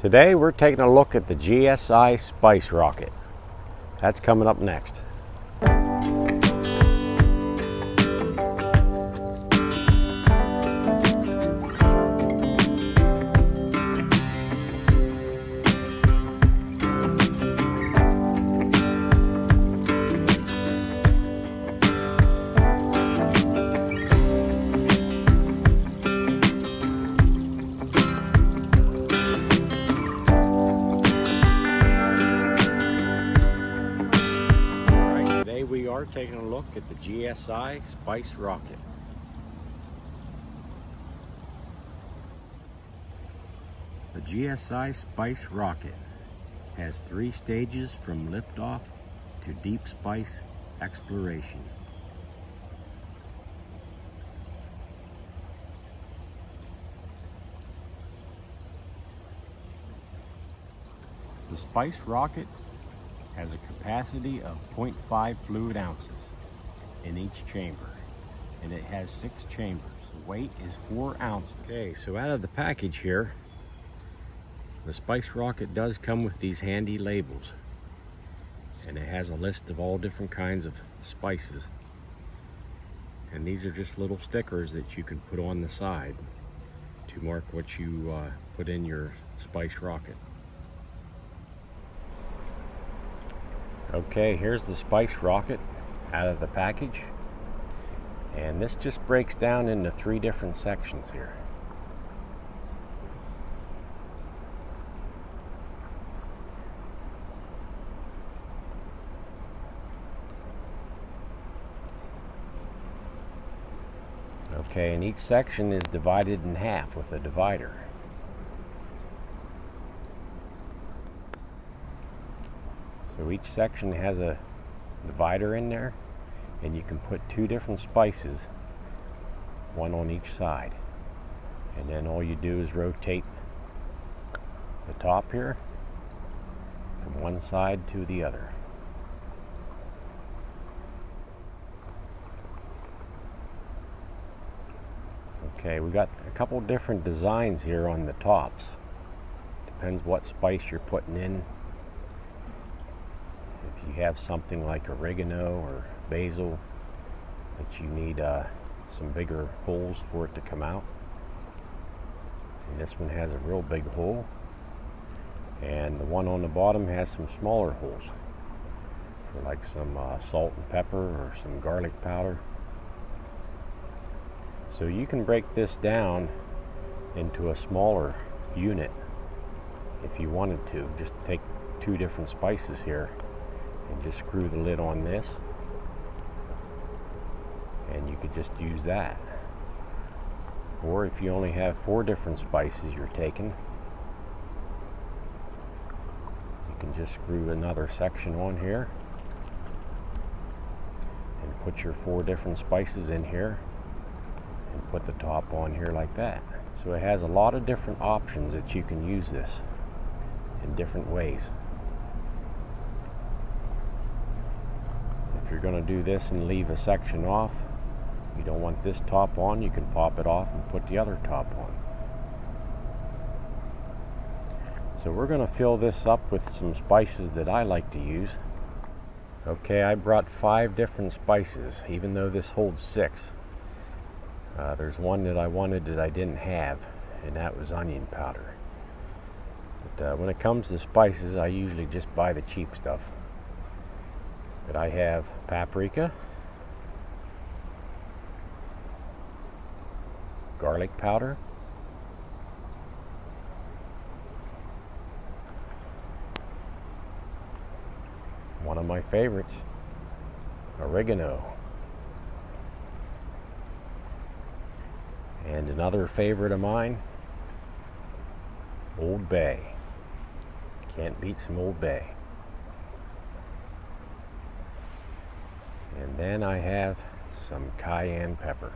Today we're taking a look at the GSI Spice Rocket. That's coming up next. At the GSI Spice Rocket. The GSI Spice Rocket has three stages from liftoff to deep spice exploration. The Spice Rocket has a capacity of 0.5 fluid ounces in each chamber and it has six chambers. The weight is four ounces. Okay, so out of the package here, the Spice Rocket does come with these handy labels and it has a list of all different kinds of spices. And these are just little stickers that you can put on the side to mark what you uh, put in your Spice Rocket. Okay, here's the Spice Rocket out of the package. And this just breaks down into three different sections here. Okay, and each section is divided in half with a divider. So each section has a divider in there and you can put two different spices, one on each side. And then all you do is rotate the top here from one side to the other. Okay, we got a couple different designs here on the tops. Depends what spice you're putting in you have something like oregano or basil that you need uh, some bigger holes for it to come out. And this one has a real big hole. And the one on the bottom has some smaller holes for like some uh, salt and pepper or some garlic powder. So you can break this down into a smaller unit if you wanted to. Just take two different spices here and just screw the lid on this. And you could just use that. Or if you only have four different spices you're taking you can just screw another section on here and put your four different spices in here and put the top on here like that. So it has a lot of different options that you can use this in different ways If you're going to do this and leave a section off, you don't want this top on, you can pop it off and put the other top on. So we're going to fill this up with some spices that I like to use. Okay, I brought five different spices, even though this holds six. Uh, there's one that I wanted that I didn't have, and that was onion powder. But uh, when it comes to spices, I usually just buy the cheap stuff. I have paprika, garlic powder, one of my favorites, oregano, and another favorite of mine, Old Bay. Can't beat some Old Bay. And then I have some cayenne pepper.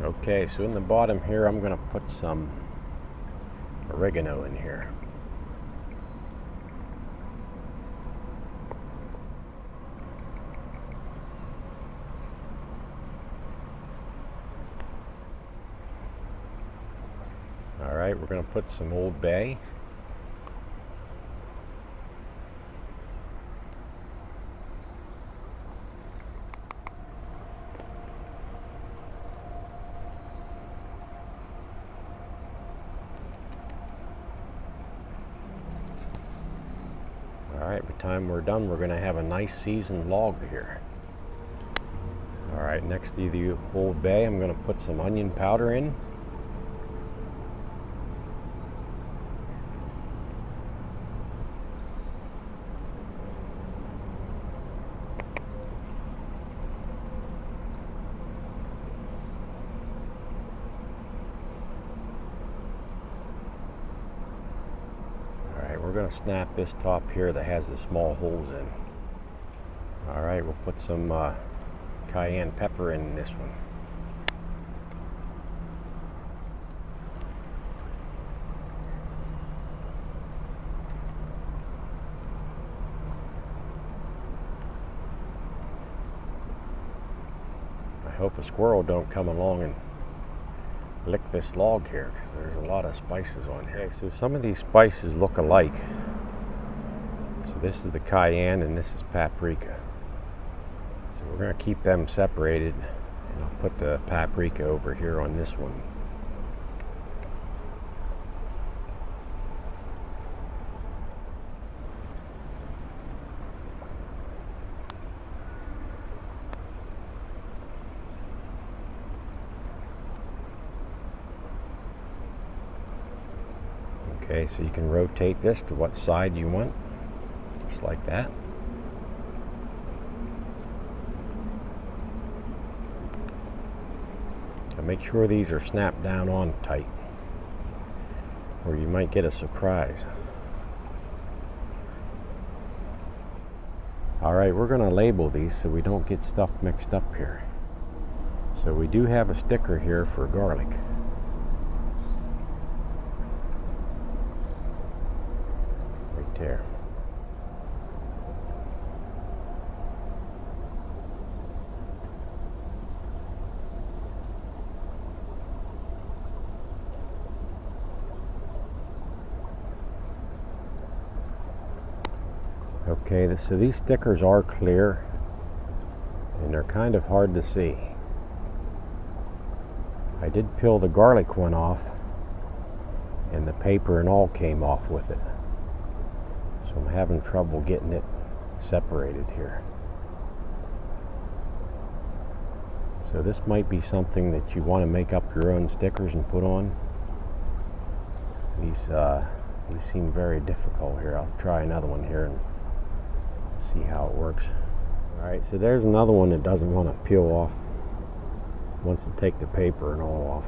Okay, so in the bottom here, I'm going to put some oregano in here. Right, we're going to put some Old Bay. All right, by the time we're done, we're going to have a nice seasoned log here. All right, next to the Old Bay, I'm going to put some onion powder in. we're going to snap this top here that has the small holes in. All right, we'll put some uh, cayenne pepper in this one. I hope a squirrel don't come along and lick this log here because there's a lot of spices on here. So some of these spices look alike. So this is the cayenne and this is paprika. So we're going to keep them separated and I'll put the paprika over here on this one. Okay, so you can rotate this to what side you want, just like that. And make sure these are snapped down on tight, or you might get a surprise. Alright, we're going to label these so we don't get stuff mixed up here. So we do have a sticker here for garlic. Here. Okay, so these stickers are clear and they're kind of hard to see. I did peel the garlic one off and the paper and all came off with it. Having trouble getting it separated here. So this might be something that you want to make up your own stickers and put on. These, uh, these seem very difficult here. I'll try another one here and see how it works. Alright, so there's another one that doesn't want to peel off. Wants to take the paper and all off.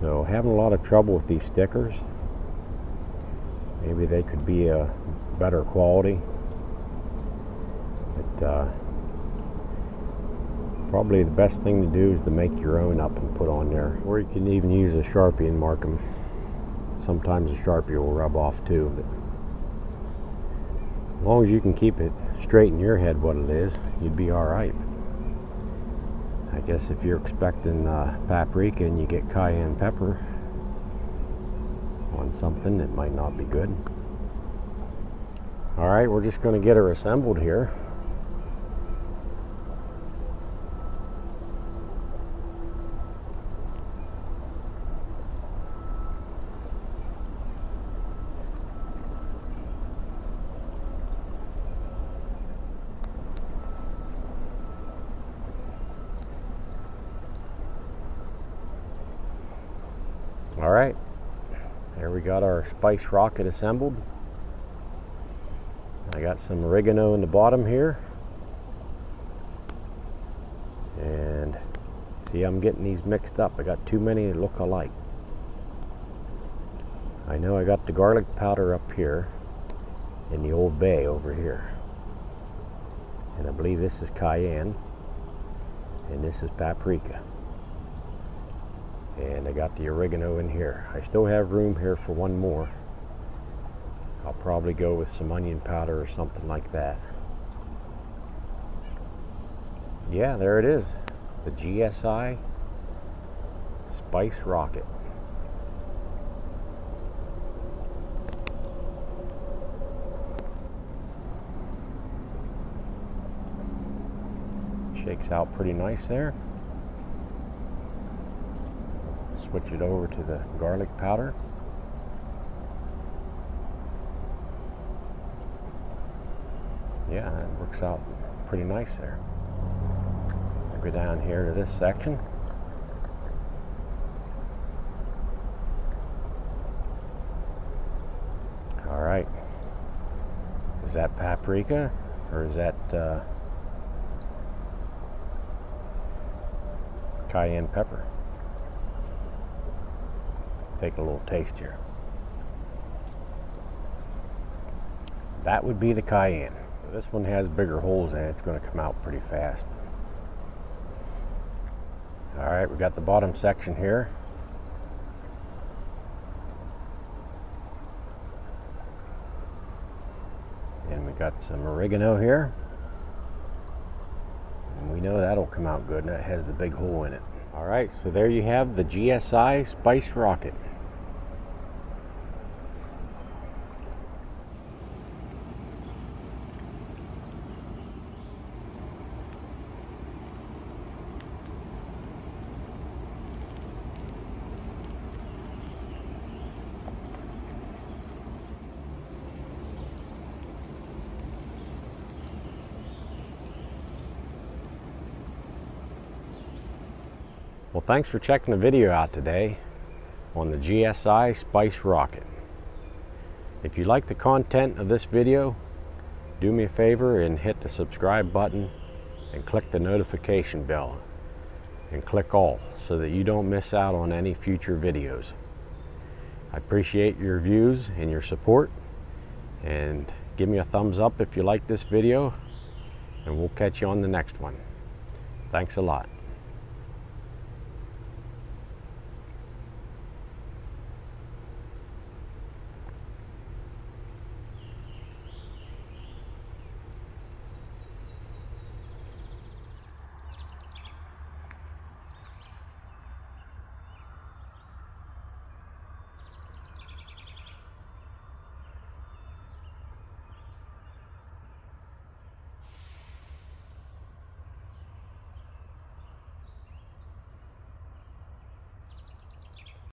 So having a lot of trouble with these stickers. Maybe they could be a better quality. But uh, probably the best thing to do is to make your own up and put on there. Or you can even use a Sharpie and mark them. Sometimes a Sharpie will rub off too. But as long as you can keep it straight in your head what it is, you'd be alright. I guess if you're expecting uh, paprika and you get cayenne pepper, on something, it might not be good. All right, we're just going to get her assembled here. All right. There we got our spice rocket assembled. I got some oregano in the bottom here. And see, I'm getting these mixed up. I got too many look alike. I know I got the garlic powder up here in the Old Bay over here. And I believe this is cayenne and this is paprika. And I got the oregano in here. I still have room here for one more. I'll probably go with some onion powder or something like that. Yeah, there it is. The GSI Spice Rocket. Shakes out pretty nice there. Switch it over to the garlic powder. Yeah, it works out pretty nice there. I'll go down here to this section. All right. Is that paprika or is that uh, cayenne pepper. Take a little taste here. That would be the cayenne. This one has bigger holes in it. It's going to come out pretty fast. All right, we've got the bottom section here. And we've got some oregano here And we know that'll come out good and that has the big hole in it. All right, so there you have the GSI Spice Rocket. Well, thanks for checking the video out today on the GSI Spice Rocket. If you like the content of this video, do me a favor and hit the subscribe button and click the notification bell and click all so that you don't miss out on any future videos. I appreciate your views and your support and give me a thumbs up if you like this video and we'll catch you on the next one. Thanks a lot.